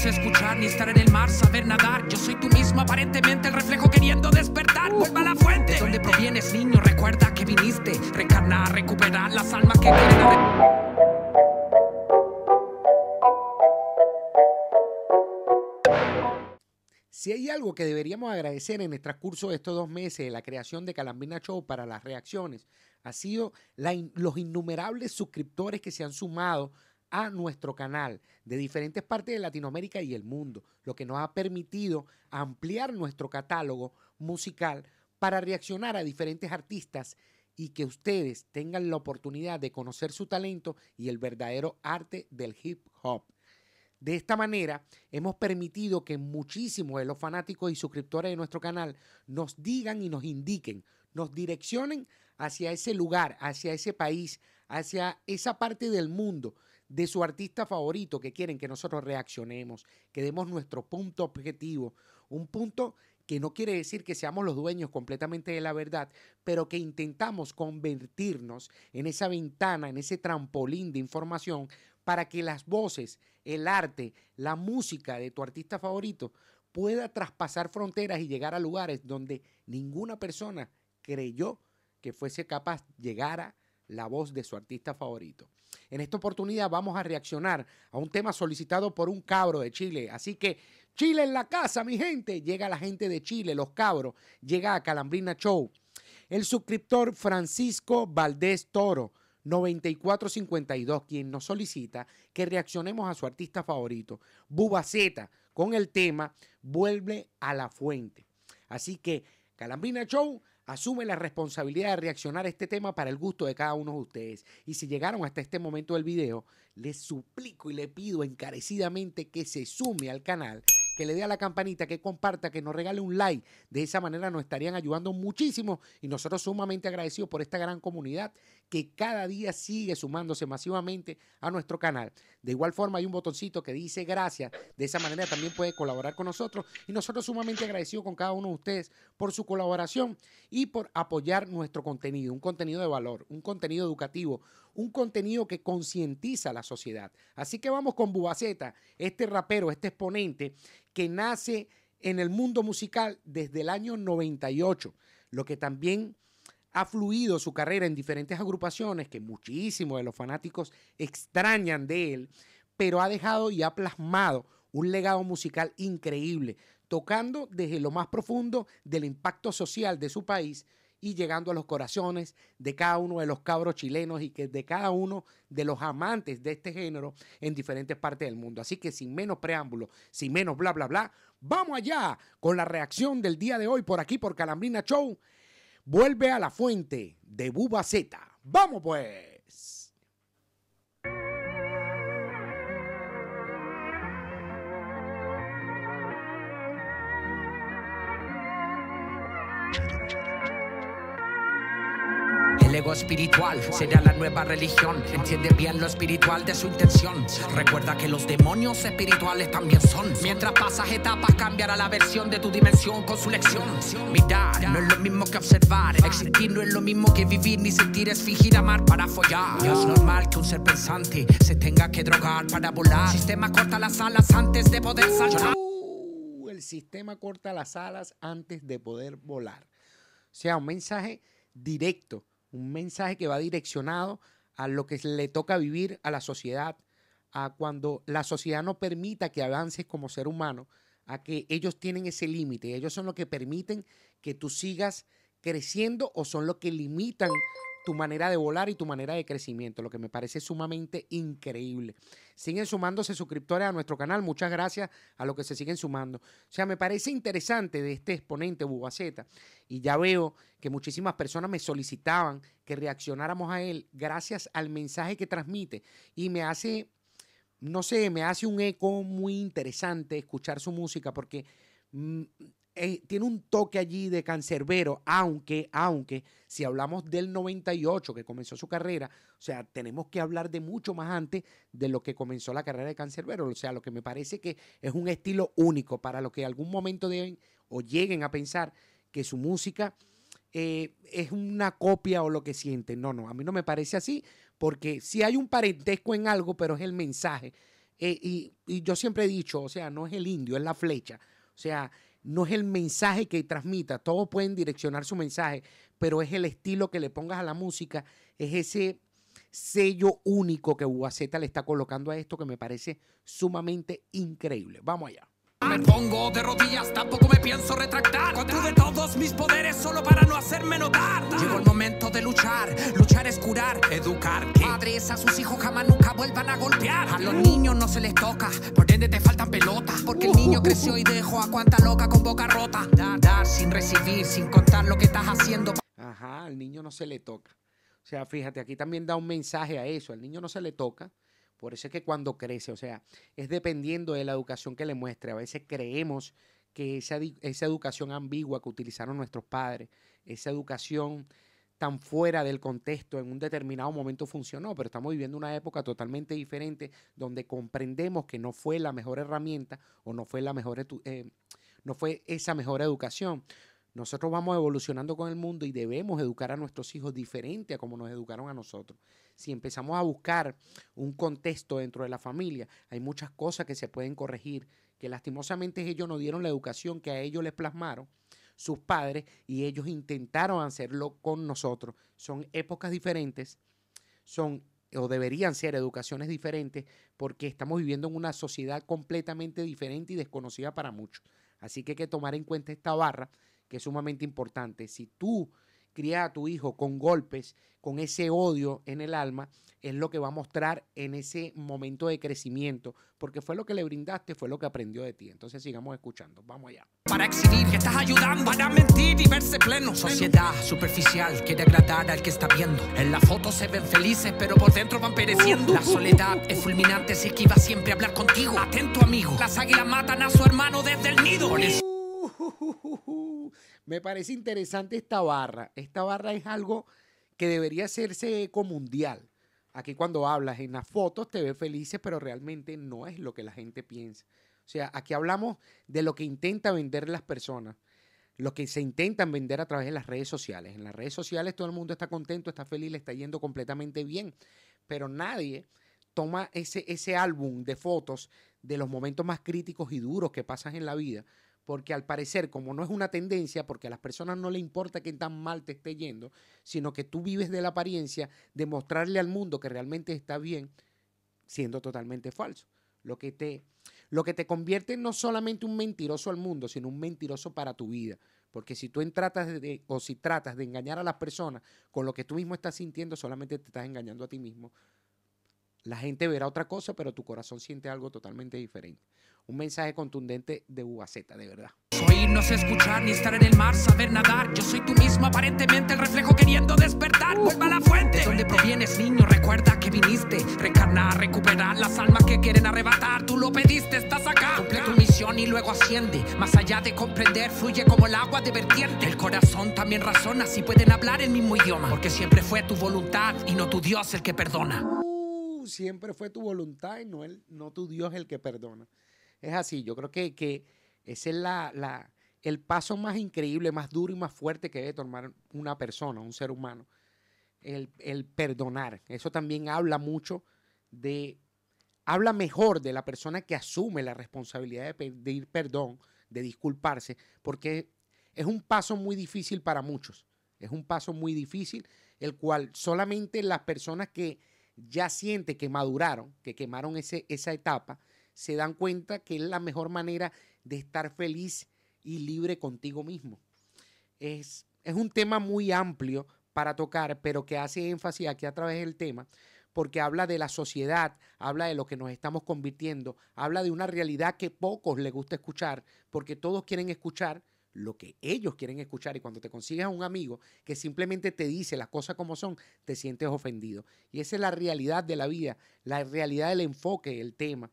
sé escuchar ni estar en el mar, saber nadar. Yo soy tú mismo, aparentemente el reflejo queriendo despertar. Vuelva a la fuente. De donde provienes, niño, recuerda que viniste. Reencarnar, recuperar las almas que Si hay algo que deberíamos agradecer en el transcurso de estos dos meses de la creación de Calambina Show para las reacciones, ha sido los innumerables suscriptores que se han sumado a nuestro canal de diferentes partes de Latinoamérica y el mundo, lo que nos ha permitido ampliar nuestro catálogo musical para reaccionar a diferentes artistas y que ustedes tengan la oportunidad de conocer su talento y el verdadero arte del hip hop. De esta manera, hemos permitido que muchísimos de los fanáticos y suscriptores de nuestro canal nos digan y nos indiquen, nos direccionen hacia ese lugar, hacia ese país, hacia esa parte del mundo de su artista favorito que quieren que nosotros reaccionemos, que demos nuestro punto objetivo, un punto que no quiere decir que seamos los dueños completamente de la verdad, pero que intentamos convertirnos en esa ventana, en ese trampolín de información para que las voces, el arte, la música de tu artista favorito pueda traspasar fronteras y llegar a lugares donde ninguna persona creyó que fuese capaz llegar a la voz de su artista favorito. En esta oportunidad vamos a reaccionar a un tema solicitado por un cabro de Chile. Así que Chile en la casa, mi gente. Llega la gente de Chile, los cabros. Llega a Calambrina Show. El suscriptor Francisco Valdés Toro 9452, quien nos solicita que reaccionemos a su artista favorito, Bubaceta, con el tema Vuelve a la fuente. Así que Calambrina Show asume la responsabilidad de reaccionar a este tema para el gusto de cada uno de ustedes. Y si llegaron hasta este momento del video, les suplico y le pido encarecidamente que se sume al canal que le dé a la campanita, que comparta, que nos regale un like. De esa manera nos estarían ayudando muchísimo y nosotros sumamente agradecidos por esta gran comunidad que cada día sigue sumándose masivamente a nuestro canal. De igual forma hay un botoncito que dice gracias. De esa manera también puede colaborar con nosotros y nosotros sumamente agradecidos con cada uno de ustedes por su colaboración y por apoyar nuestro contenido, un contenido de valor, un contenido educativo, un contenido que concientiza a la sociedad. Así que vamos con Bubaceta, este rapero, este exponente que nace en el mundo musical desde el año 98, lo que también ha fluido su carrera en diferentes agrupaciones que muchísimos de los fanáticos extrañan de él, pero ha dejado y ha plasmado un legado musical increíble, tocando desde lo más profundo del impacto social de su país y llegando a los corazones de cada uno de los cabros chilenos y que de cada uno de los amantes de este género en diferentes partes del mundo. Así que sin menos preámbulo, sin menos bla, bla, bla, vamos allá con la reacción del día de hoy por aquí por Calambrina Show. Vuelve a la fuente de Buba Z. Vamos pues. El ego espiritual será la nueva religión. Entiende bien lo espiritual de su intención. Recuerda que los demonios espirituales también son. Mientras pasas etapas, cambiará la versión de tu dimensión con su lección. Mirar no es lo mismo que observar. Existir no es lo mismo que vivir ni sentir. Es fingir amar para follar. No es normal que un ser pensante se tenga que drogar para volar. El sistema corta las alas antes de poder saltar. Uh, el sistema corta las alas antes de poder volar. O sea, un mensaje directo un mensaje que va direccionado a lo que le toca vivir a la sociedad, a cuando la sociedad no permita que avances como ser humano, a que ellos tienen ese límite, ellos son los que permiten que tú sigas creciendo o son los que limitan tu manera de volar y tu manera de crecimiento, lo que me parece sumamente increíble. Siguen sumándose suscriptores a nuestro canal, muchas gracias a los que se siguen sumando. O sea, me parece interesante de este exponente Bubaceta y ya veo que muchísimas personas me solicitaban que reaccionáramos a él gracias al mensaje que transmite y me hace, no sé, me hace un eco muy interesante escuchar su música porque mm, eh, tiene un toque allí de cancerbero, aunque, aunque, si hablamos del 98 que comenzó su carrera, o sea, tenemos que hablar de mucho más antes de lo que comenzó la carrera de cancerbero. O sea, lo que me parece que es un estilo único para lo que algún momento deben o lleguen a pensar que su música eh, es una copia o lo que sienten. No, no, a mí no me parece así, porque si hay un parentesco en algo, pero es el mensaje Eh, y, y yo siempre he dicho, o sea, no es el indio, es la flecha. O sea, no es el mensaje que transmita, todos pueden direccionar su mensaje, pero es el estilo que le pongas a la música, es ese sello único que Buaceta le está colocando a esto que me parece sumamente increíble. Vamos allá. Me pongo de rodillas, tampoco me pienso retractar. Contuve todos mis poderes solo para no hacerme notar. Llegó el momento de luchar. Luchar es curar, educar. Padres a sus hijos jamás nunca vuelvan a golpear. A los niños no se les toca, por ende te faltan pelotas. Porque el niño creció y dejó a cuanta loca con boca rota. Dar, dar sin recibir, sin contar lo que estás haciendo. Ajá, al niño no se le toca. O sea, fíjate, aquí también da un mensaje a eso. Al niño no se le toca por eso es que cuando crece, o sea, es dependiendo de la educación que le muestre. A veces creemos que esa, esa educación ambigua que utilizaron nuestros padres, esa educación tan fuera del contexto en un determinado momento funcionó, pero estamos viviendo una época totalmente diferente donde comprendemos que no fue la mejor herramienta o no fue la mejor eh, no fue esa mejor educación. Nosotros vamos evolucionando con el mundo y debemos educar a nuestros hijos diferente a como nos educaron a nosotros. Si empezamos a buscar un contexto dentro de la familia, hay muchas cosas que se pueden corregir, que lastimosamente ellos no dieron la educación que a ellos les plasmaron sus padres y ellos intentaron hacerlo con nosotros. Son épocas diferentes, son o deberían ser educaciones diferentes porque estamos viviendo en una sociedad completamente diferente y desconocida para muchos. Así que hay que tomar en cuenta esta barra que es sumamente importante. Si tú crías a tu hijo con golpes, con ese odio en el alma, es lo que va a mostrar en ese momento de crecimiento, porque fue lo que le brindaste, fue lo que aprendió de ti. Entonces sigamos escuchando, vamos allá. Para exhibir que estás ayudando, para mentir y verse pleno. Sociedad superficial quiere agradar al que está viendo. En la foto se ven felices, pero por dentro van pereciendo. La soledad es fulminante, si que iba siempre a hablar contigo. Atento amigo, las águilas matan a su hermano desde el nido. Me parece interesante esta barra. Esta barra es algo que debería hacerse eco mundial. Aquí cuando hablas en las fotos te ves felices, pero realmente no es lo que la gente piensa. O sea, aquí hablamos de lo que intenta vender las personas, lo que se intentan vender a través de las redes sociales. En las redes sociales todo el mundo está contento, está feliz, le está yendo completamente bien, pero nadie toma ese, ese álbum de fotos de los momentos más críticos y duros que pasas en la vida porque al parecer, como no es una tendencia, porque a las personas no le importa que tan mal te esté yendo, sino que tú vives de la apariencia de mostrarle al mundo que realmente está bien, siendo totalmente falso. Lo que te, lo que te convierte no solamente un mentiroso al mundo, sino un mentiroso para tu vida. Porque si tú tratas de, o si tratas de engañar a las personas con lo que tú mismo estás sintiendo, solamente te estás engañando a ti mismo. La gente verá otra cosa, pero tu corazón siente algo totalmente diferente un mensaje contundente de Ubaceta, de verdad. Soy no sé escuchar ni estar en el mar, saber nadar. Yo soy tú mismo, aparentemente el reflejo queriendo despertar. Vuelva a la fuente. De donde provienes, niño, recuerda que viniste. Reencarnar, recuperar las almas que quieren arrebatar. Tú lo pediste, estás acá. Cumple tu misión y luego asciende. Más allá de comprender, fluye como el agua de vertiente. El corazón también razona si pueden hablar el mismo idioma. Porque siempre fue tu voluntad y no tu Dios el que perdona. Siempre fue tu voluntad y no, el, no tu Dios el que perdona es así. Yo creo que, que ese es la, el paso más increíble, más duro y más fuerte que debe tomar una persona, un ser humano. El, el perdonar. Eso también habla mucho de, habla mejor de la persona que asume la responsabilidad de pedir perdón, de disculparse, porque es un paso muy difícil para muchos. Es un paso muy difícil, el cual solamente las personas que ya sienten que maduraron, que quemaron ese, esa etapa, se dan cuenta que es la mejor manera de estar feliz y libre contigo mismo. Es, es un tema muy amplio para tocar, pero que hace énfasis aquí a través del tema, porque habla de la sociedad, habla de lo que nos estamos convirtiendo, habla de una realidad que pocos les gusta escuchar, porque todos quieren escuchar lo que ellos quieren escuchar y cuando te consigues a un amigo que simplemente te dice las cosas como son, te sientes ofendido. Y esa es la realidad de la vida, la realidad del enfoque, del tema.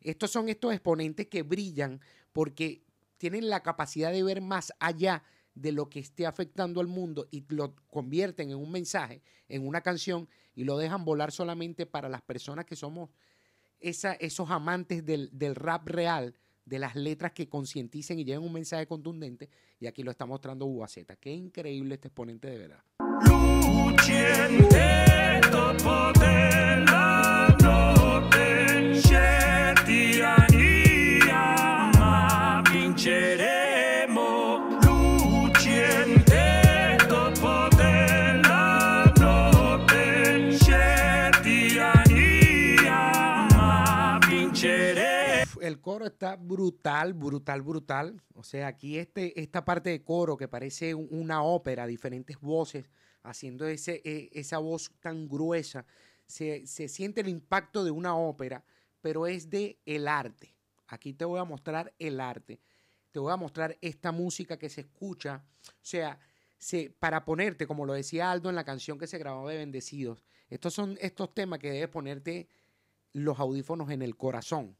Estos son estos exponentes que brillan porque tienen la capacidad de ver más allá de lo que esté afectando al mundo y lo convierten en un mensaje, en una canción y lo dejan volar solamente para las personas que somos esos amantes del, rap real, de las letras que concienticen y lleven un mensaje contundente. Y aquí lo está mostrando Ubaceta. Qué increíble este exponente de verdad. Está brutal, brutal, brutal. O sea, aquí este, esta parte de coro que parece una ópera, diferentes voces, haciendo ese, e, esa voz tan gruesa, se, se, siente el impacto de una ópera, pero es de el arte. Aquí te voy a mostrar el arte. Te voy a mostrar esta música que se escucha. O sea, se, para ponerte, como lo decía Aldo en la canción que se grabó de Bendecidos, estos son estos temas que debes ponerte los audífonos en el corazón,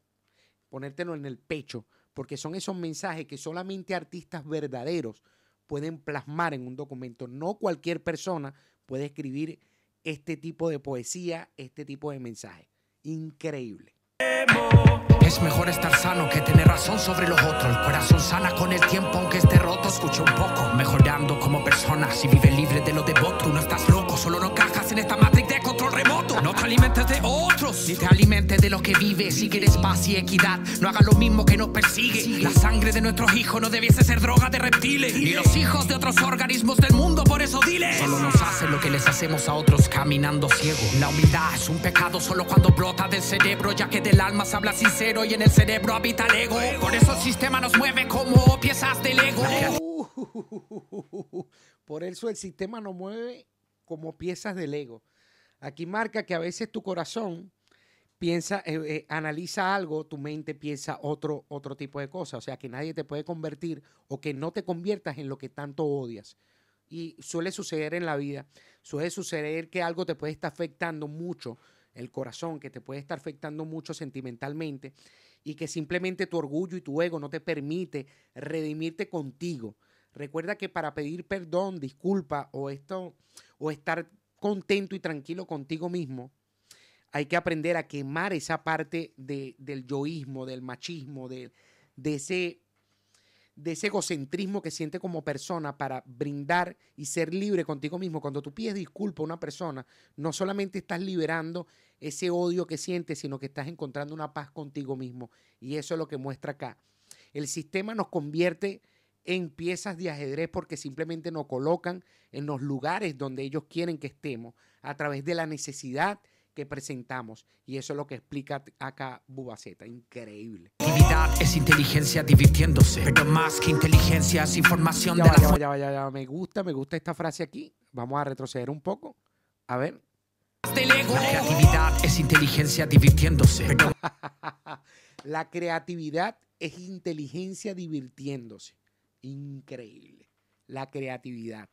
ponértelo en el pecho, porque son esos mensajes que solamente artistas verdaderos pueden plasmar en un documento. No cualquier persona puede escribir este tipo de poesía, este tipo de mensaje. Increíble. Es mejor estar sano que tener razón sobre los otros. El corazón sana con el tiempo, aunque esté roto. Escucha un poco, mejorando como persona. Si vives libre de lo devoto, ni te alimentes de lo que vives. Si quieres paz y equidad, no hagas lo mismo que nos persigue. La sangre de nuestros hijos no debiese ser droga de reptiles, ni los hijos de otros organismos del mundo. Por eso dile, solo nos hacen lo que les hacemos a otros caminando ciego. La humildad es un pecado solo cuando brota del cerebro, ya que del alma se habla sincero y en el cerebro habita el ego. Por eso el sistema nos mueve como piezas de Lego. por eso el sistema nos mueve como piezas de Lego. Aquí marca que a veces tu corazón piensa, eh, eh, analiza algo, tu mente piensa otro, otro tipo de cosa. O sea, que nadie te puede convertir o que no te conviertas en lo que tanto odias. Y suele suceder en la vida, suele suceder que algo te puede estar afectando mucho el corazón, que te puede estar afectando mucho sentimentalmente y que simplemente tu orgullo y tu ego no te permite redimirte contigo. Recuerda que para pedir perdón, disculpa o esto o estar contento y tranquilo contigo mismo, hay que aprender a quemar esa parte de, del yoísmo, del machismo, de, de ese de ese egocentrismo que siente como persona para brindar y ser libre contigo mismo. Cuando tú pides disculpa a una persona, no solamente estás liberando ese odio que sientes, sino que estás encontrando una paz contigo mismo. Y eso es lo que muestra acá. El sistema nos convierte en piezas de ajedrez porque simplemente nos colocan en los lugares donde ellos quieren que estemos a través de la necesidad que presentamos. Y eso es lo que explica acá Bubaceta. Increíble. Actividad es inteligencia divirtiéndose, pero más que inteligencia es información de la ya, ya, ya, Me gusta, me gusta esta frase aquí. Vamos a retroceder un poco. A ver. La creatividad es inteligencia divirtiéndose. la creatividad es inteligencia divirtiéndose. Increíble. La creatividad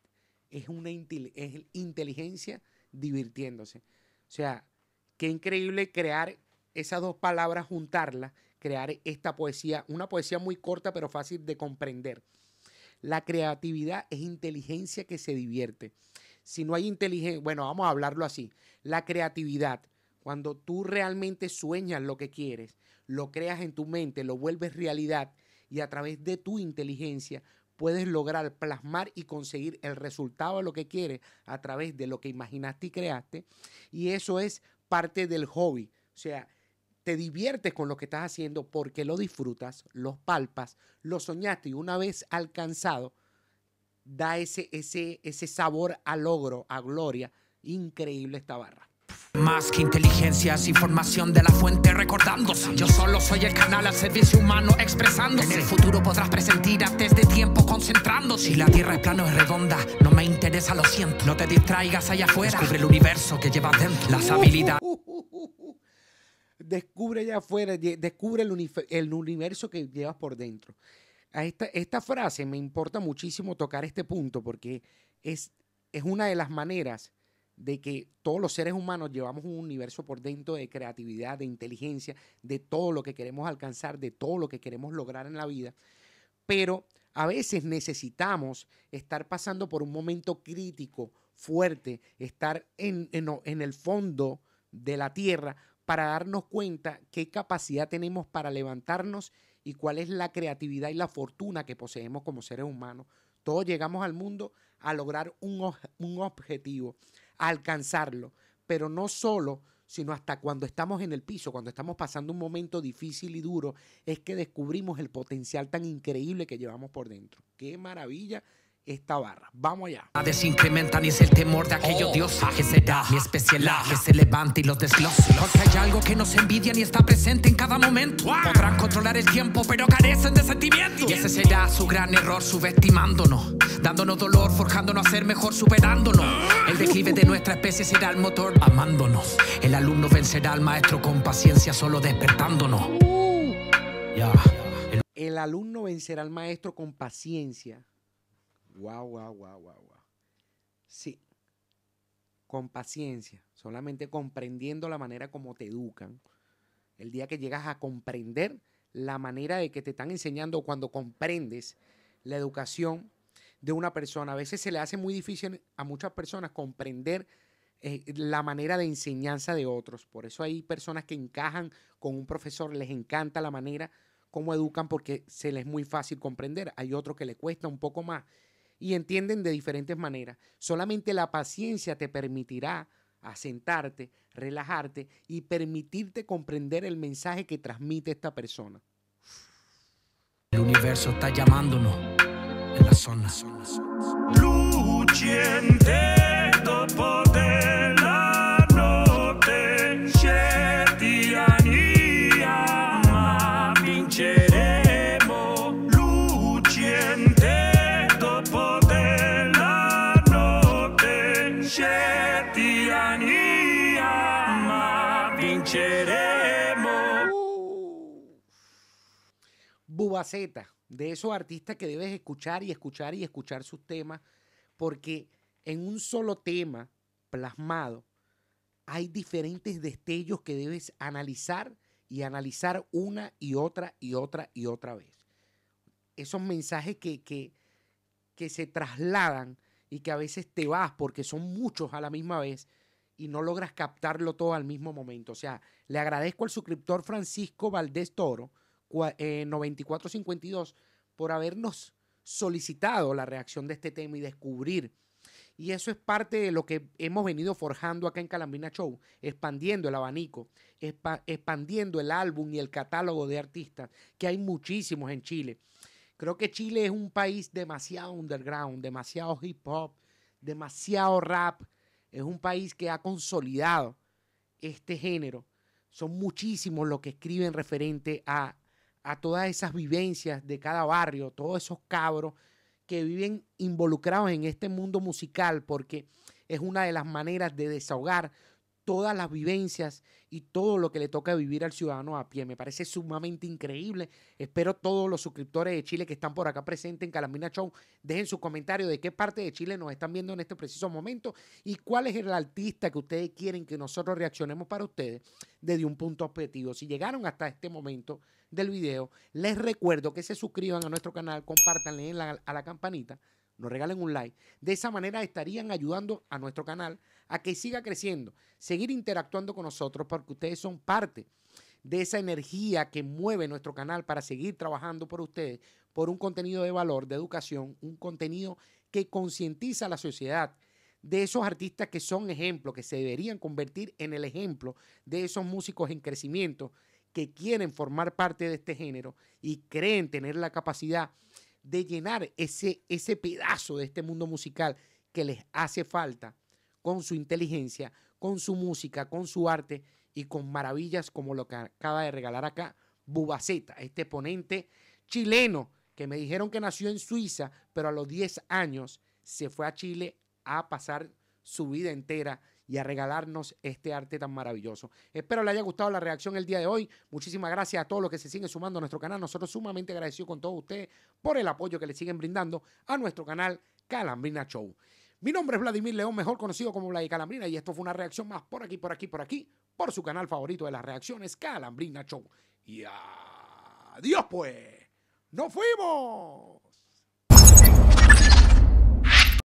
es una es inteligencia divirtiéndose. O sea, qué increíble crear esas dos palabras, juntarlas, crear esta poesía, una poesía muy corta pero fácil de comprender. La creatividad es inteligencia que se divierte. Si no hay inteligencia, bueno, vamos a hablarlo así. La creatividad, cuando tú realmente sueñas lo que quieres, lo creas en tu mente, lo vuelves realidad y a través de tu inteligencia puedes lograr plasmar y conseguir el resultado de lo que quieres a través de lo que imaginaste y creaste. Y eso es parte del hobby. O sea, te diviertes con lo que estás haciendo porque lo disfrutas, lo palpas, lo soñaste y una vez alcanzado, da ese, ese, ese sabor a logro, a gloria. Increíble esta barra. Más que inteligencia es información de la fuente recordándose. Yo solo soy el canal al servicio humano expresándose. En el futuro podrás presentir antes de tiempo concentrándose. Si la tierra es plano es redonda, no me interesa, lo siento. No te distraigas allá afuera. Descubre el universo que llevas dentro. Las habilidades. descubre allá afuera, descubre el, el, universo que llevas por dentro. esta, esta frase me importa muchísimo tocar este punto porque es, es una de las maneras de que todos los seres humanos llevamos un universo por dentro de creatividad, de inteligencia, de todo lo que queremos alcanzar, de todo lo que queremos lograr en la vida, pero a veces necesitamos estar pasando por un momento crítico, fuerte, estar en, en, el fondo de la tierra para darnos cuenta qué capacidad tenemos para levantarnos y cuál es la creatividad y la fortuna que poseemos como seres humanos. Todos llegamos al mundo a lograr un, un objetivo, alcanzarlo, pero no solo, sino hasta cuando estamos en el piso, cuando estamos pasando un momento difícil y duro, es que descubrimos el potencial tan increíble que llevamos por dentro. Qué maravilla esta barra. Vamos allá. Desincrementan y es el temor de aquellos Oh. dioses que será mi especialidad que se levanta y los desglosa. Porque hay algo que nos envidian y está presente en cada momento. Podrán controlar el tiempo, pero carecen de sentimiento. Y ese será su gran error, subestimándonos, dándonos dolor, forjándonos a ser mejor, superándonos. El declive de nuestra especie será el motor, amándonos. El alumno vencerá al maestro con paciencia, solo despertándonos. Ya. El El alumno vencerá al maestro con paciencia. Guau, guau, guau, guau, guau. Sí. Con paciencia. Solamente comprendiendo la manera como te educan. El día que llegas a comprender la manera de que te están enseñando cuando comprendes la educación de una persona. A veces se le hace muy difícil a muchas personas comprender eh, la manera de enseñanza de otros. Por eso hay personas que encajan con un profesor, les encanta la manera como educan porque se les es muy fácil comprender. Hay otros que le cuesta un poco más y entienden de diferentes maneras. Solamente la paciencia te permitirá asentarte, relajarte y permitirte comprender el mensaje que transmite esta persona. El universo está llamándonos en la zona. Luciente De esos artistas que debes escuchar y escuchar y escuchar sus temas, porque en un solo tema plasmado hay diferentes destellos que debes analizar y analizar una y otra y otra y otra vez. Esos mensajes que, que, que se trasladan y que a veces te vas porque son muchos a la misma vez y no logras captarlo todo al mismo momento. O sea, le agradezco al suscriptor Francisco Valdés Toro, eh, 9452, por habernos solicitado la reacción de este tema y descubrir. Y eso es parte de lo que hemos venido forjando acá en Calambina Show, expandiendo el abanico, expa- expandiendo el álbum y el catálogo de artistas, que hay muchísimos en Chile. Creo que Chile es un país demasiado underground, demasiado hip hop, demasiado rap. Es un país que ha consolidado este género. Son muchísimos los que escriben referente a, a todas esas vivencias de cada barrio, todos esos cabros que viven involucrados en este mundo musical, porque es una de las maneras de desahogar todas las vivencias y todo lo que le toca vivir al ciudadano a pie. Me parece sumamente increíble. Espero todos los suscriptores de Chile que están por acá presentes en Calambina Show dejen su comentario de qué parte de Chile nos están viendo en este preciso momento y cuál es el artista que ustedes quieren que nosotros reaccionemos para ustedes desde un punto objetivo. Si llegaron hasta este momento del video, les recuerdo que se suscriban a nuestro canal, compartanle a la campanita, nos regalen un like. De esa manera estarían ayudando a nuestro canal a que siga creciendo, seguir interactuando con nosotros porque ustedes son parte de esa energía que mueve nuestro canal para seguir trabajando por ustedes, por un contenido de valor, de educación, un contenido que concientiza a la sociedad de esos artistas que son ejemplos, que se deberían convertir en el ejemplo de esos músicos en crecimiento que quieren formar parte de este género y creen tener la capacidad de llenar ese, ese pedazo de este mundo musical que les hace falta con su inteligencia, con su música, con su arte y con maravillas como lo que acaba de regalar acá Bubaceta, este ponente chileno que me dijeron que nació en Suiza, pero a los 10 años se fue a Chile a pasar su vida entera y a regalarnos este arte tan maravilloso. Espero le haya gustado la reacción el día de hoy. Muchísimas gracias a todos los que se siguen sumando a nuestro canal. Nosotros sumamente agradecidos con todos ustedes por el apoyo que le siguen brindando a nuestro canal Calambrina Show. Mi nombre es Vladimir León, mejor conocido como Vladi Calambrina, y esto fue una reacción más por aquí, por aquí, por aquí, por su canal favorito de las reacciones, Calambrina Show. Y adiós pues, ¡nos fuimos!